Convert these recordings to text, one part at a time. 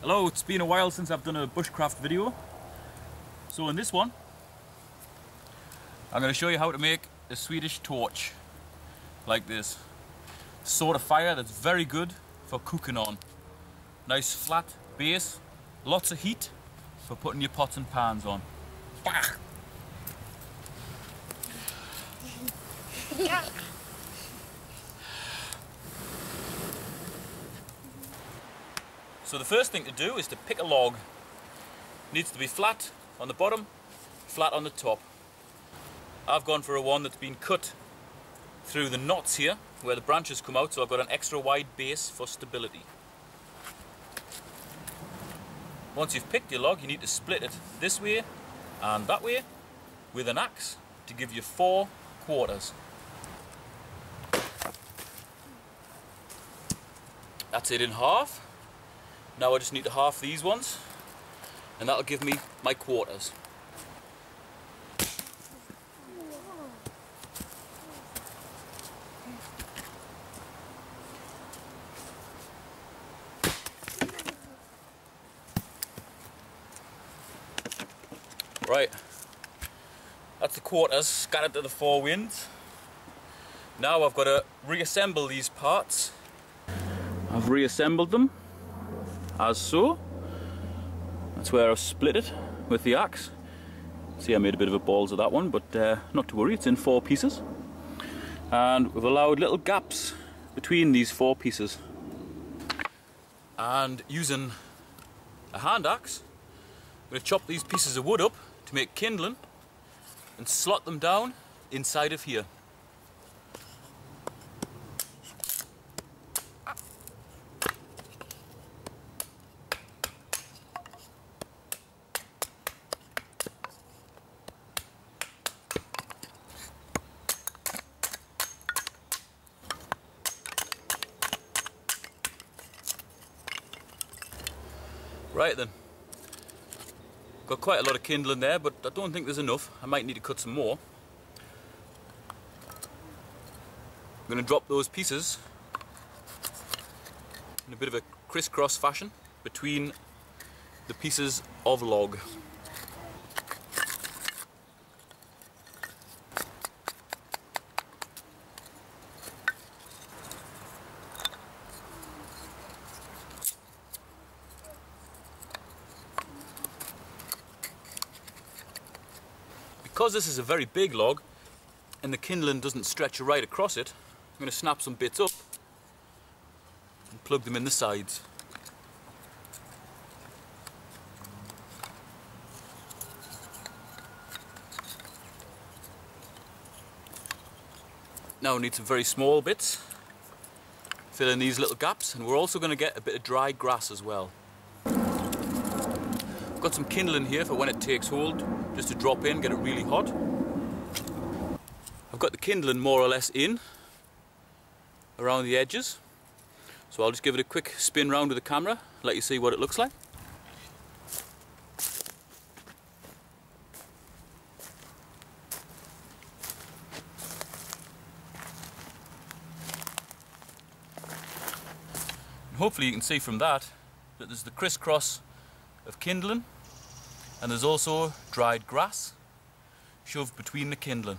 Hello, it's been a while since I've done a bushcraft video. So in this one, I'm going to show you how to make a Swedish torch like this. Sort of fire that's very good for cooking on. Nice flat base, lots of heat for putting your pots and pans on. So the first thing to do is to pick a log. It needs to be flat on the bottom, flat on the top. I've gone for a one that's been cut through the knots here where the branches come out so I've got an extra wide base for stability. Once you've picked your log you need to split it this way and that way with an axe to give you four quarters. That's it in half. Now I just need to half these ones and that'll give me my quarters. Right, that's the quarters scattered to the four winds. Now I've got to reassemble these parts. I've reassembled them as so. That's where I've split it with the axe. See I made a bit of a balls of that one but uh, not to worry it's in four pieces and we've allowed little gaps between these four pieces and using a hand axe I'm going to chop these pieces of wood up to make kindling and slot them down inside of here Right then. Got quite a lot of kindling there, but I don't think there's enough. I might need to cut some more. I'm going to drop those pieces in a bit of a crisscross fashion between the pieces of log. Because this is a very big log and the kindling doesn't stretch right across it, I'm going to snap some bits up and plug them in the sides. Now we need some very small bits, fill in these little gaps and we're also going to get a bit of dry grass as well. I've got some kindling here for when it takes hold, just to drop in, get it really hot. I've got the kindling more or less in, around the edges. So I'll just give it a quick spin round with the camera, let you see what it looks like. Hopefully you can see from that that there's the crisscross of kindling and there's also dried grass shoved between the kindling.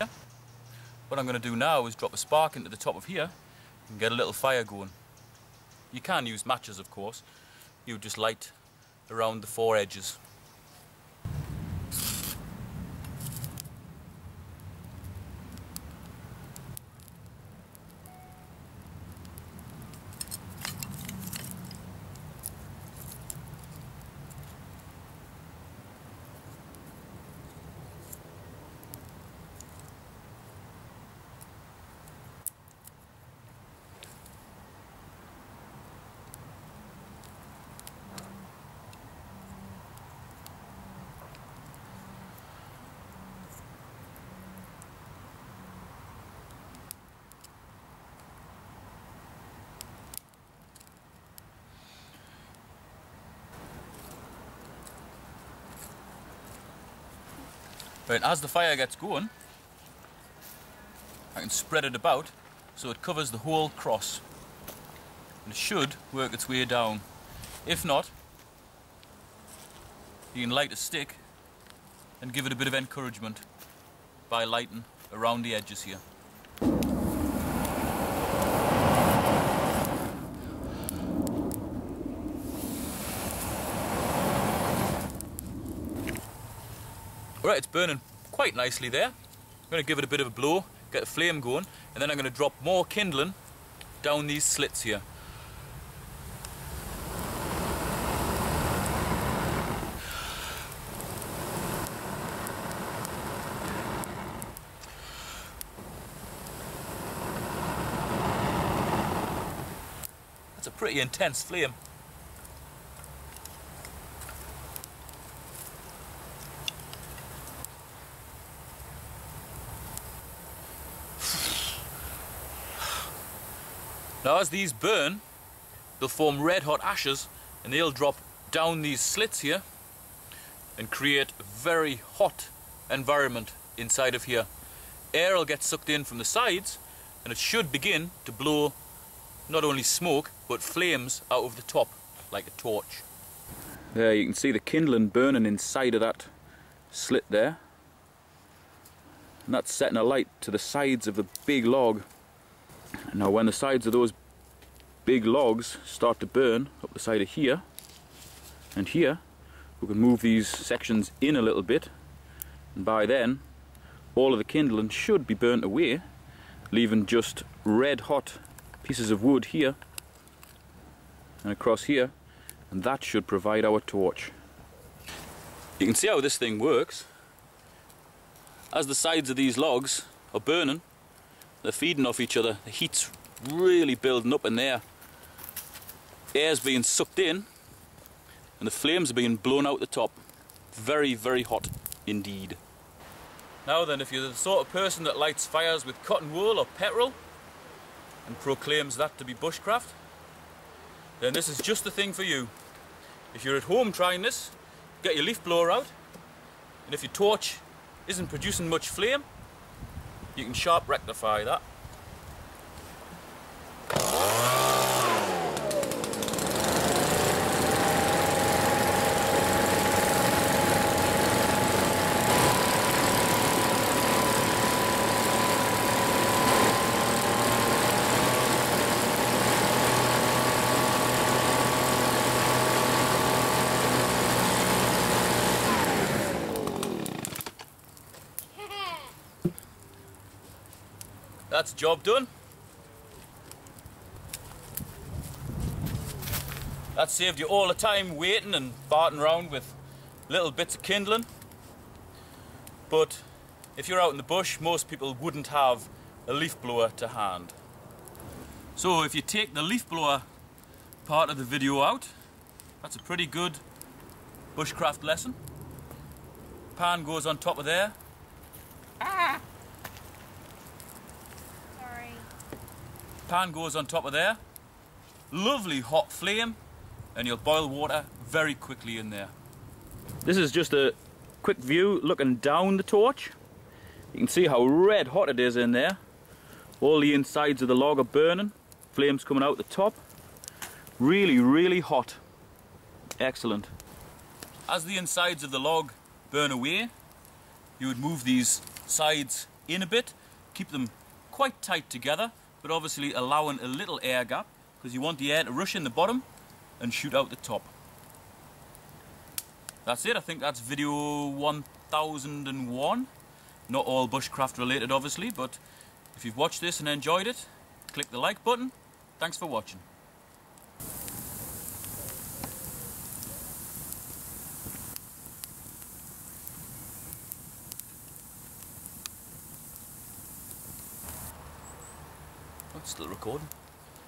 Yeah. What I'm going to do now is drop a spark into the top of here and get a little fire going. You can use matches of course, you just light around the four edges. Right, as the fire gets going, I can spread it about so it covers the whole cross. And it should work its way down. If not, you can light a stick and give it a bit of encouragement by lighting around the edges here. Right, it's burning quite nicely there. I'm going to give it a bit of a blow, get the flame going, and then I'm going to drop more kindling down these slits here. That's a pretty intense flame. Now as these burn, they'll form red hot ashes and they'll drop down these slits here and create a very hot environment inside of here. Air will get sucked in from the sides and it should begin to blow not only smoke but flames out of the top like a torch. There you can see the kindling burning inside of that slit there. And that's setting a light to the sides of the big log now when the sides of those big logs start to burn up the side of here and here, we can move these sections in a little bit and by then all of the kindling should be burnt away leaving just red hot pieces of wood here and across here and that should provide our torch. You can see how this thing works. As the sides of these logs are burning they're feeding off each other. The heat's really building up in there. Air's being sucked in and the flames are being blown out the top. Very, very hot indeed. Now then, if you're the sort of person that lights fires with cotton wool or petrol and proclaims that to be bushcraft, then this is just the thing for you. If you're at home trying this, get your leaf blower out, and if your torch isn't producing much flame, you can sharp rectify that. That's job done. That saved you all the time waiting and farting around with little bits of kindling. But if you're out in the bush, most people wouldn't have a leaf blower to hand. So if you take the leaf blower part of the video out, that's a pretty good bushcraft lesson. Pan goes on top of there. Pan goes on top of there. Lovely hot flame and you'll boil water very quickly in there. This is just a quick view looking down the torch. You can see how red hot it is in there. All the insides of the log are burning. Flames coming out the top. Really, really hot. Excellent. As the insides of the log burn away, you would move these sides in a bit, keep them quite tight together but obviously allowing a little air gap because you want the air to rush in the bottom and shoot out the top. That's it, I think that's video 1001. Not all bushcraft related obviously, but if you've watched this and enjoyed it, click the like button. Thanks for watching. Still recording.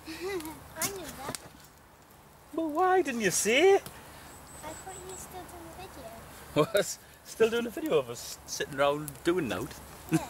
I knew that. But why didn't you say? I thought you were still doing the video. Was still doing a video of us sitting around doing note. Yeah.